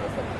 Hasta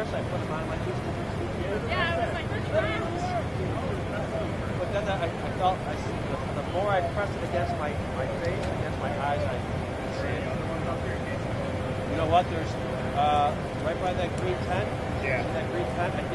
first I put them on my two Yeah, I was like. But then I, I felt, I, the, the, more I pressed it against my, my face, against my eyes, I could see it. You know what? There's uh, right by that green tent. Yeah. that green tent.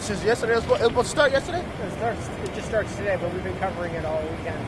Since yesterday. It was, supposed- it was supposed to start yesterday. It starts. It just starts today, but we've been covering it all weekend.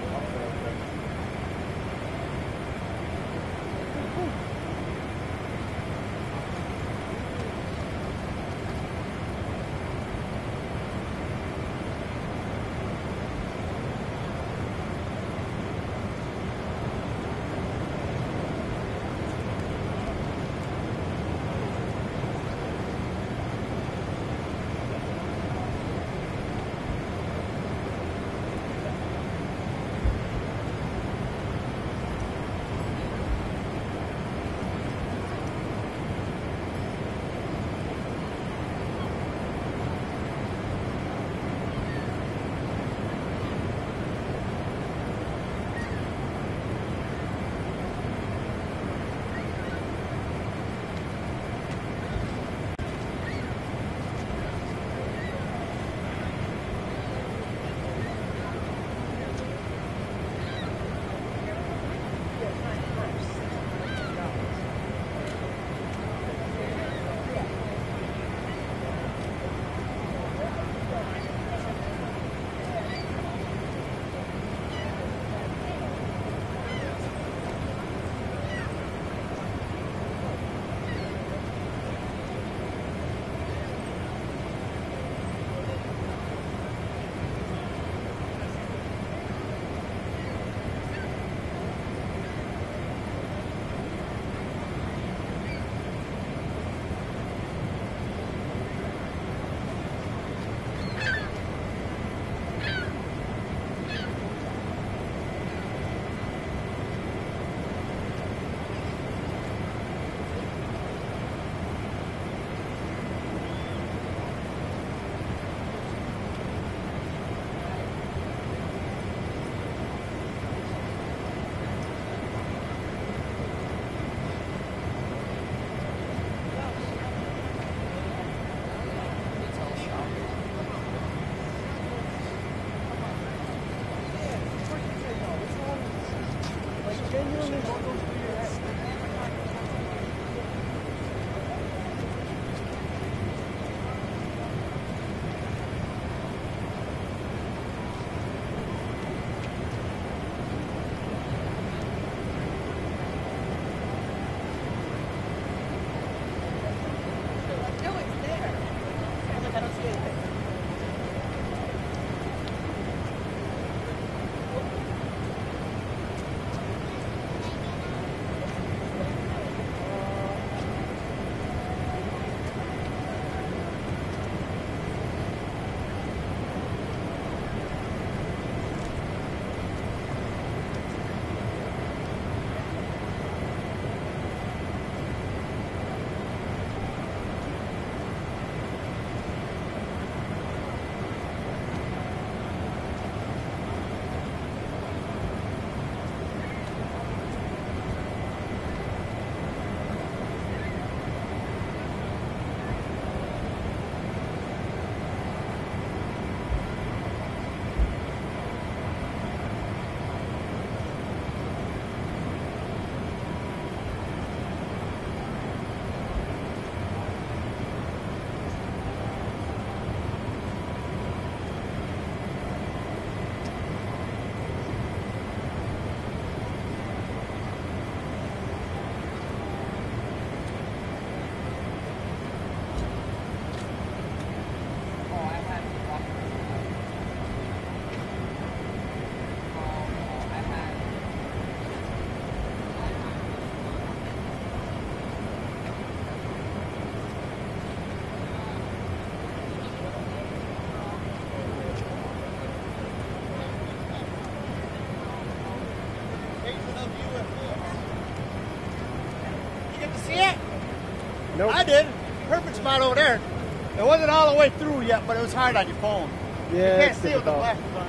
I did. Perfect spot over there. It wasn't all the way through yet, but it was hard on your phone. Yeah, you can't see with the difficult.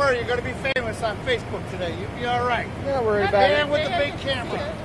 Worry, you're gonna be famous on Facebook today. You'll be all right. Not worried about Man it. with the big camera.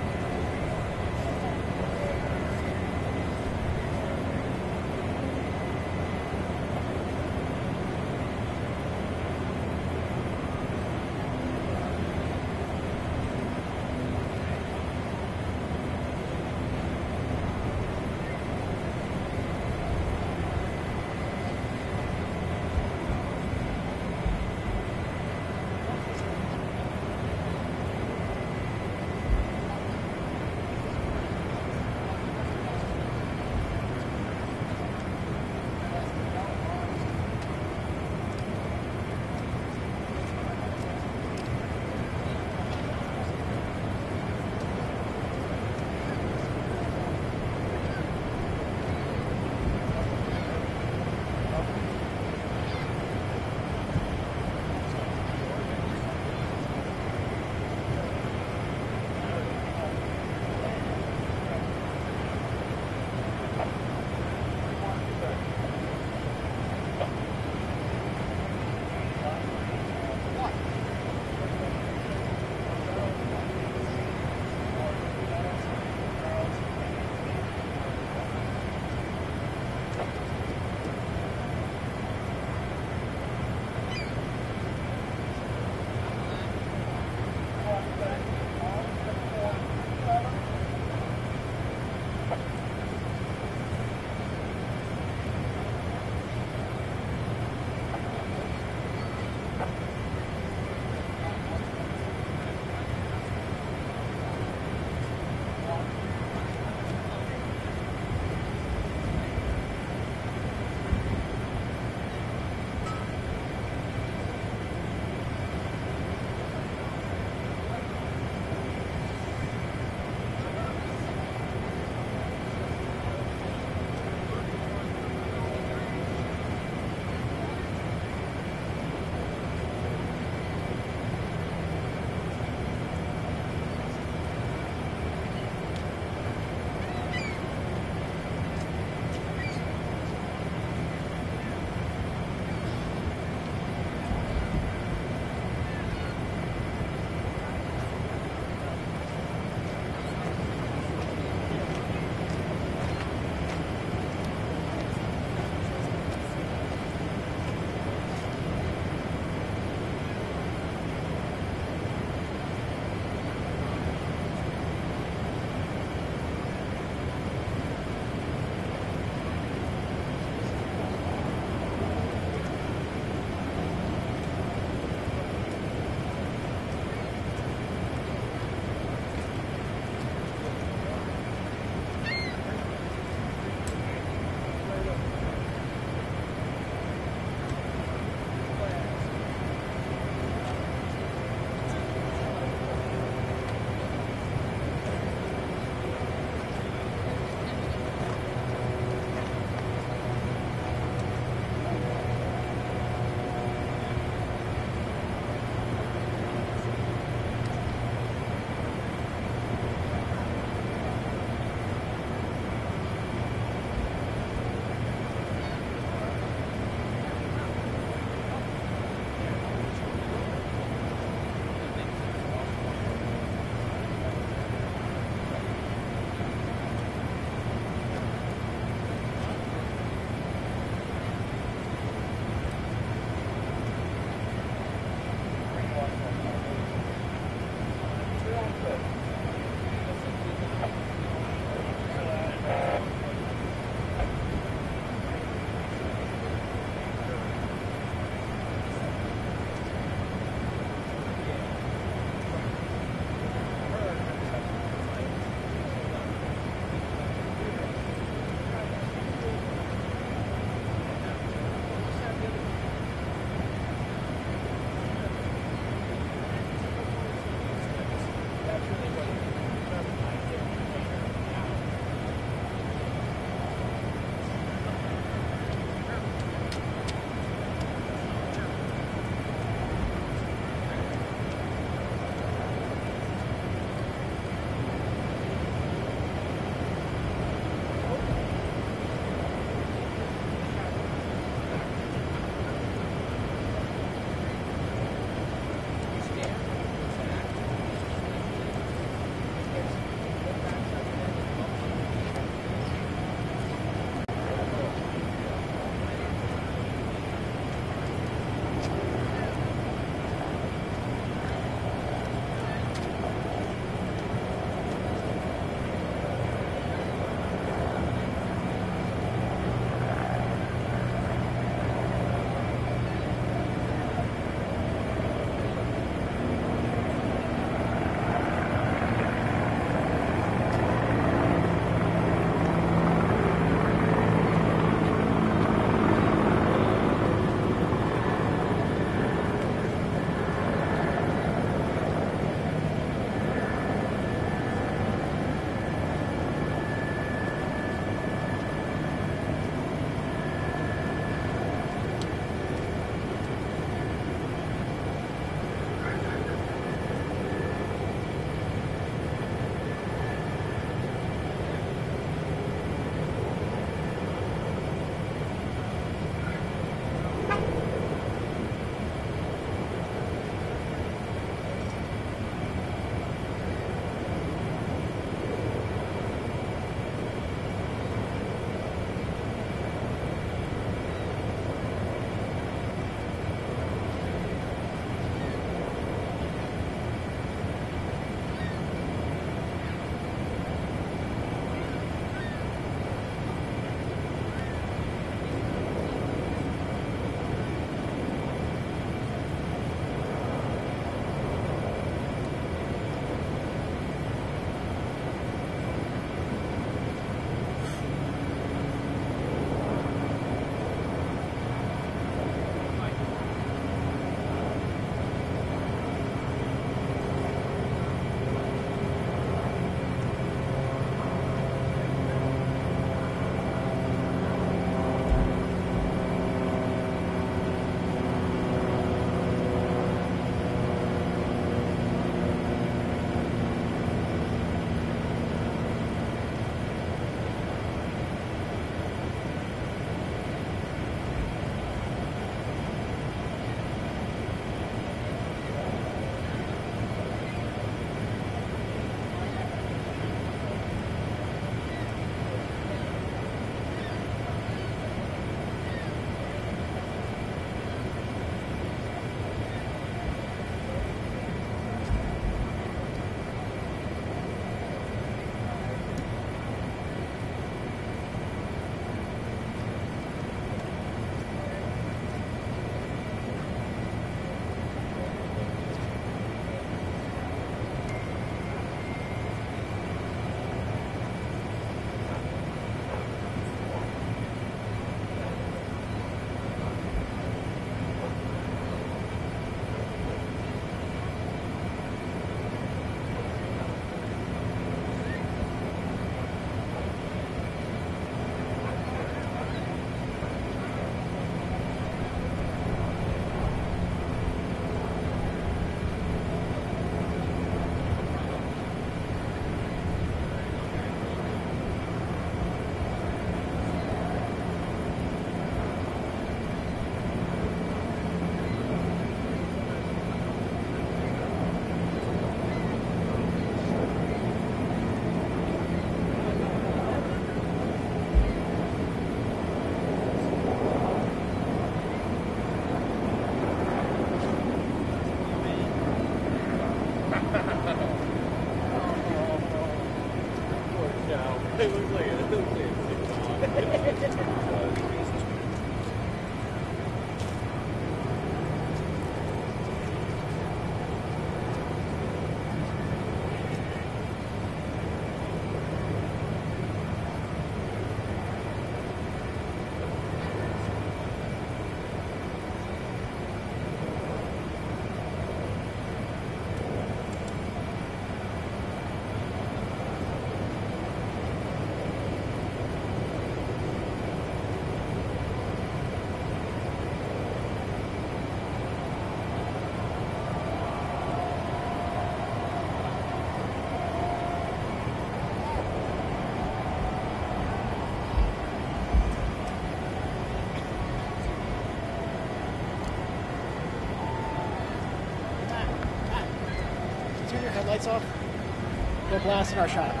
Go blast in our shop.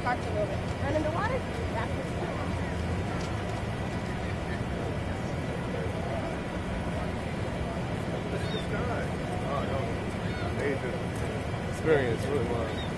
Starts a little bit. Run in the water. Back to start. experience really was.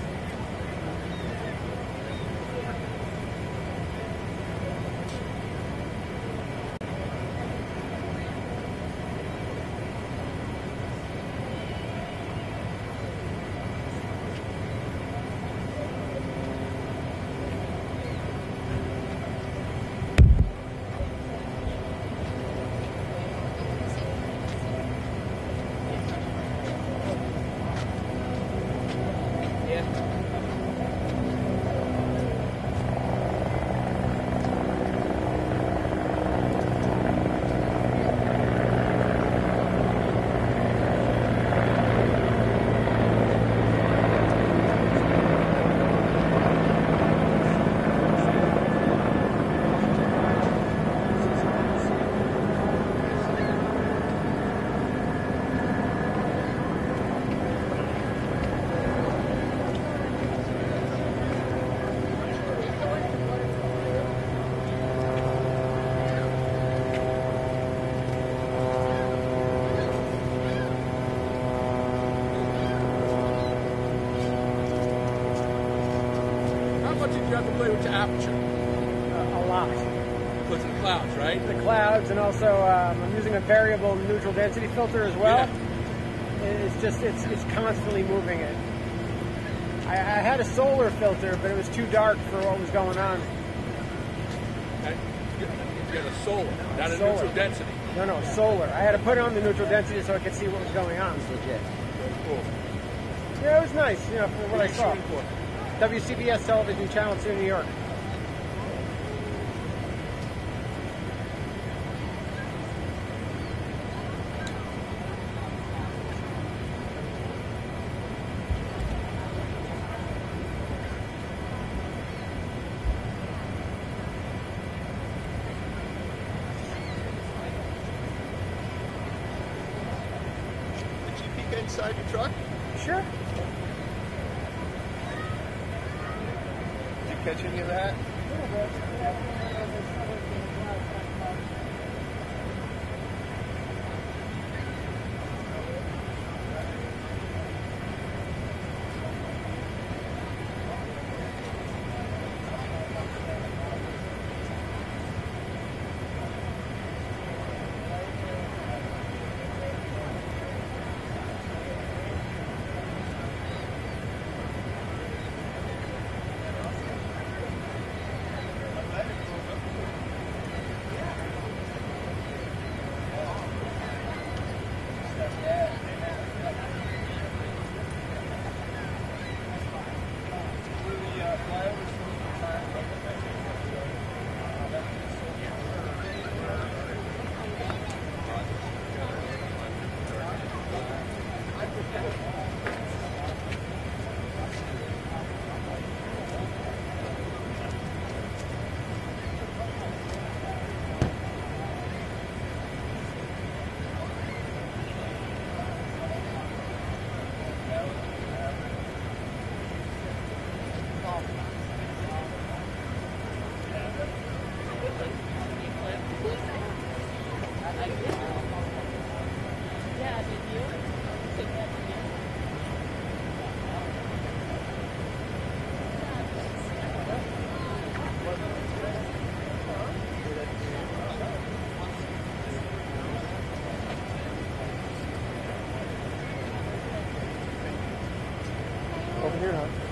you play with your aperture? Uh, a lot. Because of the clouds, right? The clouds, and also um, I'm using a variable neutral density filter as well. It's just it's it's constantly moving it. I, I had a solar filter, but it was too dark for what was going on. Okay. You you got a solar, not a Solar. neutral density. No, no, solar. I had to put it on the neutral density so I could see what was going on. Very cool. Yeah, it was nice, you know, for what I saw. shooting for? WCBS television channel 2 New York. Inside your truck? Over here, huh?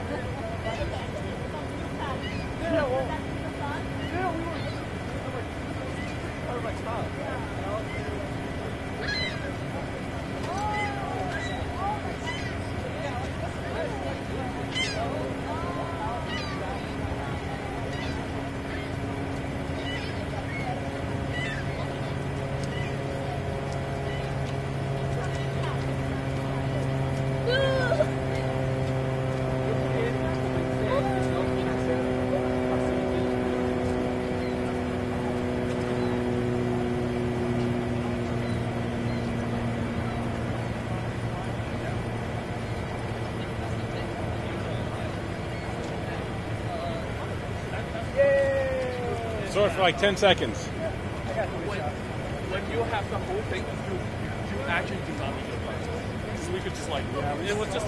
Saw it for like 10 seconds. When, when you have the whole thing, you, you actually do not need a button. So we could just like, it was just